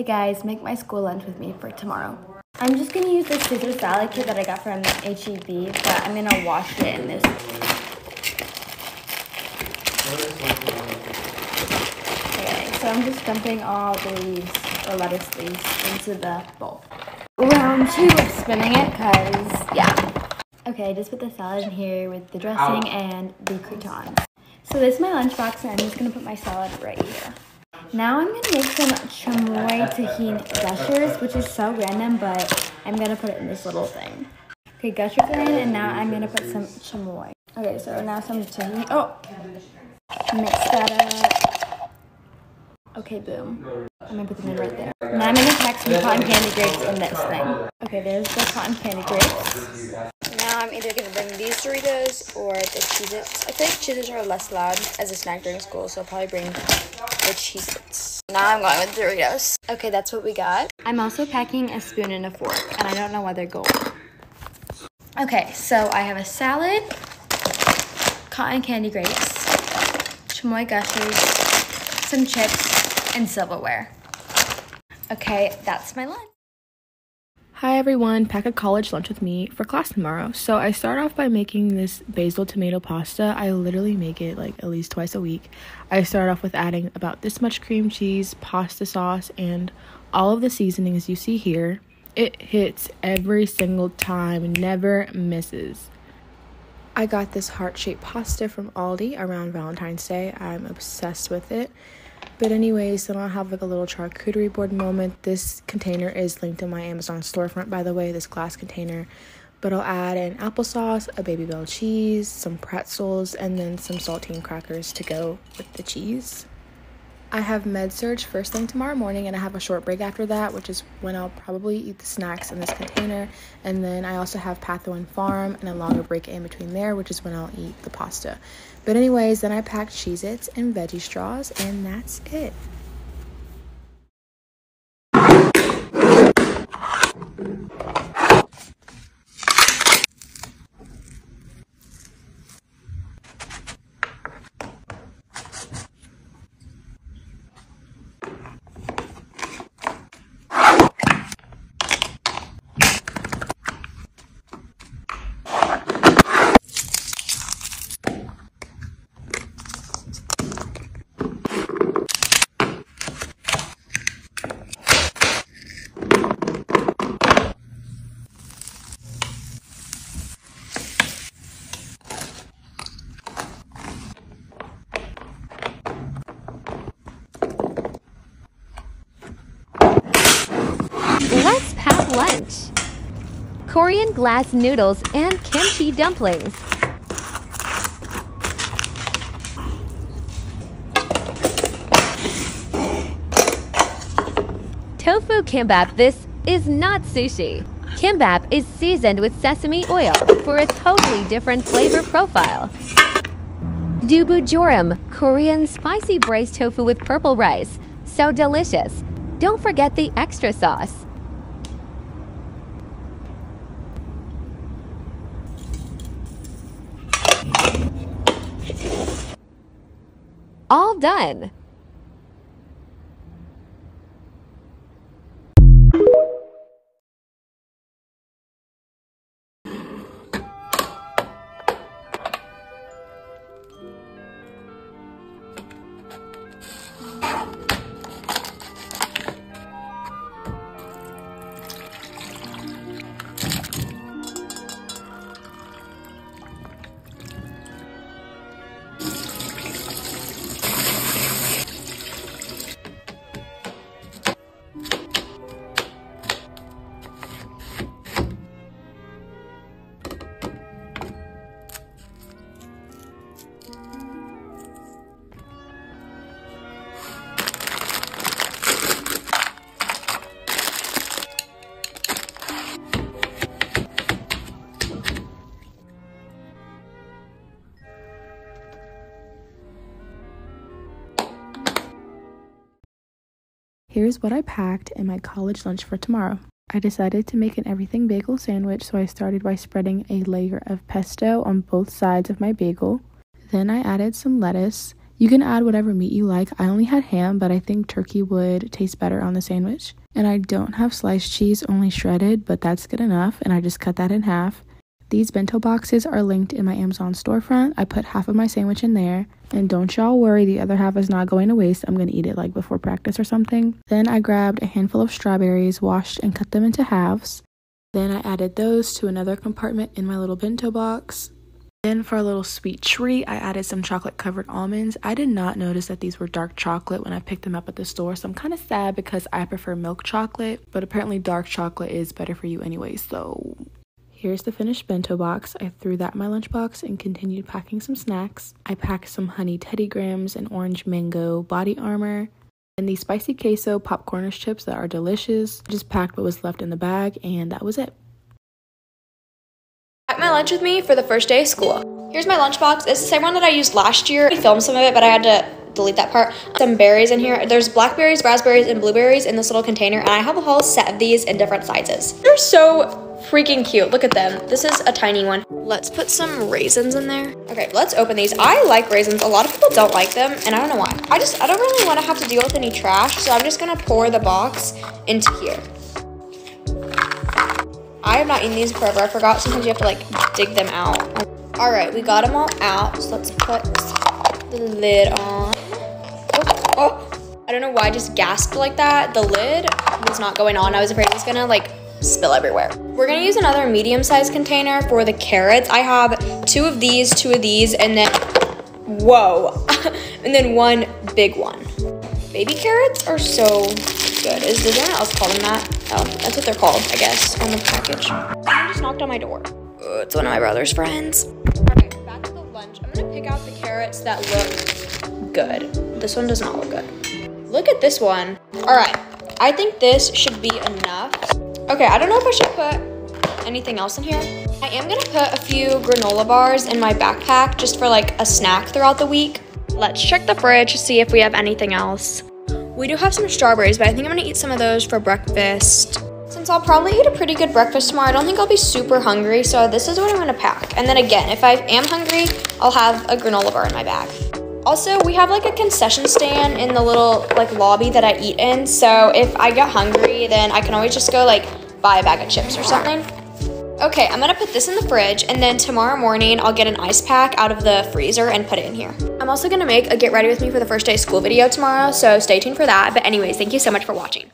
Hey guys, make my school lunch with me for tomorrow. I'm just gonna use this Caesar salad kit that I got from HEB, but I'm gonna wash it in this. Okay, so I'm just dumping all the leaves or lettuce leaves into the bowl. Round two of spinning it, cause yeah. Okay, just put the salad in here with the dressing and the croutons. So this is my lunchbox and I'm just gonna put my salad right here. Now I'm gonna make some chamoy tahini gushers, which is so random, but I'm gonna put it in this little thing. Okay, gushers are in, and now I'm gonna put some chamoy. Okay, so now some tahini. Oh, mix that up. Okay, boom. I'm gonna put them in right there. Now I'm gonna pack some cotton candy grapes in this thing. Okay, there's the cotton candy grapes. Now I'm either gonna bring these Doritos or the Cheez-Its. I think Cheez-Its are less loud as a snack during school, so I'll probably bring the Cheez-Its. Now I'm going with Doritos. Okay, that's what we got. I'm also packing a spoon and a fork, and I don't know why they're gold. Okay, so I have a salad, cotton candy grapes, chamoy gushers, some chips, and silverware. Okay, that's my lunch. Hi everyone, pack a college lunch with me for class tomorrow. So I start off by making this basil tomato pasta. I literally make it like at least twice a week. I start off with adding about this much cream cheese, pasta sauce, and all of the seasonings you see here. It hits every single time, never misses. I got this heart-shaped pasta from Aldi around Valentine's Day. I'm obsessed with it. But anyways, then I'll have like a little charcuterie board moment. This container is linked in my Amazon storefront, by the way, this glass container. But I'll add an applesauce, a Babybel cheese, some pretzels, and then some saltine crackers to go with the cheese. I have med surg first thing tomorrow morning, and I have a short break after that, which is when I'll probably eat the snacks in this container. And then I also have patho and pharm, and a longer break in between there, which is when I'll eat the pasta. But, anyways, then I packed Cheez Its and veggie straws, and that's it. Let's pack lunch. Korean glass noodles and kimchi dumplings. Tofu kimbap. This is not sushi. Kimbap is seasoned with sesame oil for a totally different flavor profile. Dubu jorim, Korean spicy braised tofu with purple rice. So delicious. Don't forget the extra sauce. All done. Here's what I packed in my college lunch for tomorrow. I decided to make an everything bagel sandwich, so I started by spreading a layer of pesto on both sides of my bagel. Then I added some lettuce, You can add whatever meat you like. I only had ham, but I think turkey would taste better on the sandwich. And I don't have sliced cheese, only shredded, but that's good enough. And I just cut that in half. These bento boxes are linked in my Amazon storefront. I put half of my sandwich in there. And don't y'all worry, the other half is not going to waste. I'm going to eat it like before practice or something. Then I grabbed a handful of strawberries, washed and cut them into halves. Then I added those to another compartment in my little bento box. Then for a little sweet treat, I added some chocolate covered almonds. I did not notice that these were dark chocolate when I picked them up at the store, so I'm kind of sad because I prefer milk chocolate, but apparently dark chocolate is better for you anyway, so Here's the finished bento box. I threw that in my lunchbox and continued packing some snacks. I packed some honey teddy grahams and orange mango BodyArmor and these spicy queso PopCorners chips that are delicious. Just packed what was left in the bag and that was it Packed my lunch with me for the first day of school. Here's my lunchbox. It's the same one that I used last year. I filmed some of it, but I had to delete that part. Some berries in here. There's blackberries, raspberries, and blueberries in this little container, and I have a whole set of these in different sizes. They're so freaking cute. Look at them. This is a tiny one. Let's put some raisins in there. Okay, let's open these. I like raisins. A lot of people don't like them, and I don't know why. I just, I don't really want to have to deal with any trash, so I'm just gonna pour the box into here. I have not eaten these forever. I forgot sometimes you have to like dig them out. All right, we got them all out. So let's put the lid on. Oh, oh, I don't know why I just gasped like that. The lid was not going on. I was afraid it was gonna like spill everywhere. We're gonna use another medium-sized container for the carrots. I have two of these, two of these, and then, whoa, and then one big one. Baby carrots are so good. Is, does anyone else call them that? Oh, that's what they're called, I guess, on the package. Someone just knocked on my door. It's one of my brother's friends. Okay, back to the lunch. I'm gonna pick out the carrots that look good. This one does not look good. Look at this one. All right, I think this should be enough. Okay, I don't know if I should put anything else in here. I am gonna put a few granola bars in my backpack just for like a snack throughout the week. Let's check the fridge see if we have anything else. We do have some strawberries, but I think I'm gonna eat some of those for breakfast. Since I'll probably eat a pretty good breakfast tomorrow, I don't think I'll be super hungry, so this is what I'm gonna pack. And then again, if I am hungry, I'll have a granola bar in my bag. Also, we have like a concession stand in the little like lobby that I eat in, so if I get hungry, then I can always just go like buy a bag of chips or something. Okay, I'm gonna put this in the fridge and then tomorrow morning I'll get an ice pack out of the freezer and put it in here. I'm also gonna make a get ready with me for the first day of school video tomorrow, so stay tuned for that. But anyways, thank you so much for watching.